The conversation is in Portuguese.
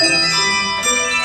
Música